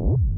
Ooh.